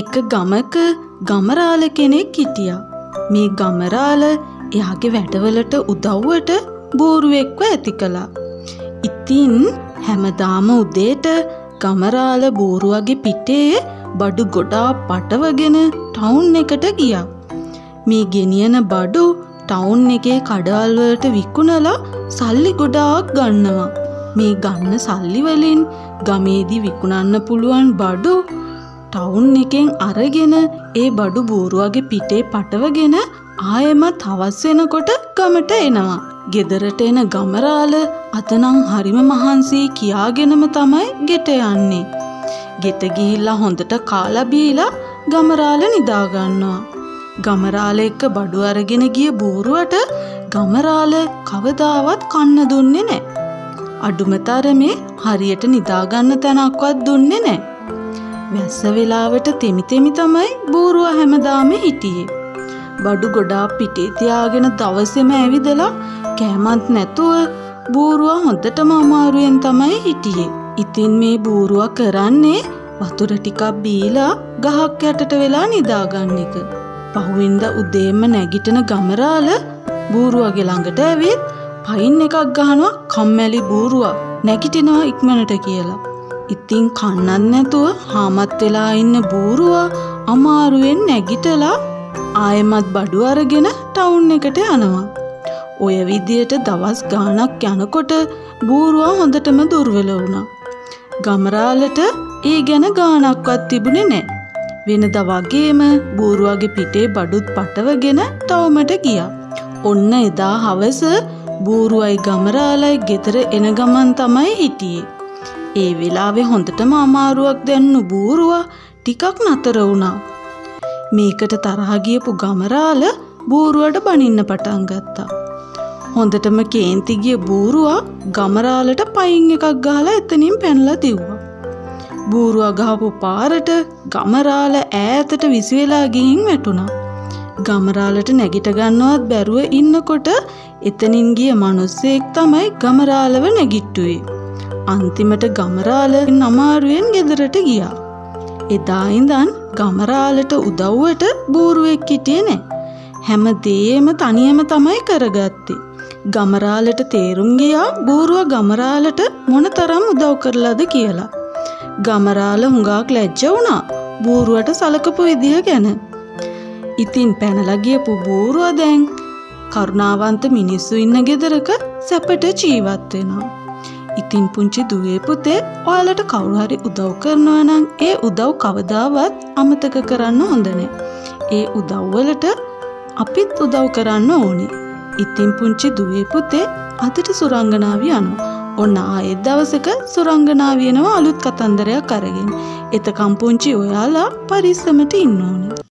එක ගමක ගමරාල කෙනෙක් හිටියා. මේ ගමරාල එයාගේ වැඩවලට උදව්වට බෝරුවෙක්ව ඇති කළා. ඉතින් හැමදාම උදේට ගමරාල බෝරුවගේ පිටේ බඩු ගොඩා පටවගෙන ටවුන් එකට ගියා. මේ ගෙනියන බඩු ටවුන් එකේ කඩවල් වලට විකුණලා සල්ලි ගොඩාක් ගන්නවා. මේ ගන්න සල්ලි වලින් ගමේදී විකුණන්න පුළුවන් බඩු ටවුන් එකෙන් අරගෙන ඒ බඩු බෝරුවගේ පිටේ පටවගෙන ආයෙමත් හවස් වෙනකොට ගමට එනවා. ගෙදරට එන ගමරාල අතනම් හරිම මහන්සි කියාගෙනම තමයි ගෙට යන්නේ. ගෙට ගිහිල්ලා හොඳට කාලා බීලා ගමරාල නිදා ගන්නවා. ගමරාල එක්ක බඩු අරගෙන ගිය බෝරුවට ගමරාල කවදාවත් කන්න දුන්නේ නැහැ. අඩුම තරමේ හරියට නිදාගන්න තැනක්වත් දුන්නේ නැහැ. වැස්ස වෙලාවට තෙමි තෙමි තමයි බෝරුව හැමදාම හිටියේ. බඩු ගොඩාක් පිටේ තියාගෙන දවසෙම ඇවිදලා කෑමත් නැතුව බූරුවා හොඳටම අමාරුවෙන් තමයි හිටියේ. ඉතින් මේ බූරුවා කරන්නේ වතුර ටිකක් බීලා ගහක් යටට වෙලා නිදාගන්න එක. පහුවෙන්ද උදේම නැගිටින ගමරාල බූරුවගේ ළඟට ඇවිත් පයින් එකක් ගහනවා කම්මැලි බූරුවා නැගිටිනවා ඉක්මනට කියලා. ඉතින් කන්නත් නැතුව හාමත් වෙලා ඉන්න බූරුවා අමාරුවෙන් නැගිටලා ආයෙමත් බඩු අරගෙන ටවුන් එකට යනවා. ඔය විදියට දවස් ගාණක් යනකොට බූරුවා හොඳටම දුර්වල වුණා. ගමරාලට ඒ ගැන ගාණක්වත් තිබුණේ නැහැ. වෙනද වගේම බූරුවගේ පිටේ බඩුත් පටවගෙන ටවුමට ගියා. ඔන්න එදා හවස බූරුවයි ගමරාලයි ගෙදර එන ගමන් තමයි හිටියේ. ඒ වෙලාවේ හොඳටම අමාරුවක් දැන්නු බූරුවා ටිකක් නතර වුණා. මේකට තරහ ගියපු ගමරාල බූරුවට බනින්න පටන් ගත්තා. හොඳටම කේන්ති ගිය බූරුවා ගමරාලට පයින් එකක් ගහලා එතනින් පැනලා දිව්වා. බූරුවා ගහපු පාරට ගමරාල ඈතට විසිවෙලා ගිහින් වැටුණා. ගමරාලට නැගිට ගන්නවත් බැරුව ඉන්නකොට එතනින් ගිය මිනිස්සෙක් තමයි ගමරාලව නැගිට්ටුවේ. අන්තිමට ගමරාල අමාරුවෙන් ගෙදරට ගියා. එදා ඉඳන් ගමරාලට උදව්වට බූරුවෙක් හිටියේ නෑ. හැම දේම තනියම තමයි කරගත්තේ. ගමරාලට තේරුම් ගියා බූරුව ගමරාලට මොනතරම් උදව් කරලාද කියලා. ගමරාල හුඟක් ලැජ්ජ වුණා බූරුවට සලකපු විදිහ ගැන. ඉතින් පැනලා ගියපු බූරුව දැන් කරුණාවන්ත මිනිස්සු ඉන්න ගෙදරක සැපට ජීවත් වෙනවා. ඉතින් පුංචි දුවේ පුතේ ඔයාලට කවුරු හරි උදව් කරනවා නම් ඒ උදව් කවදාවත් අමතක කරන්න හොඳ ඒ උදව්වලට අපිත් උදව් කරන්න ඕනි. ඉතින් පුංචි දුවේ පුතේ අදට සුරංගනාව යනවා. ඔන්න ආයෙත් දවසක සුරංගනාව වෙනවා අලුත් කතන්දරයක් අරගෙන. එතකම් පුංචි ඔයාලා පරිස්සමට ඉන්න ඕනේ.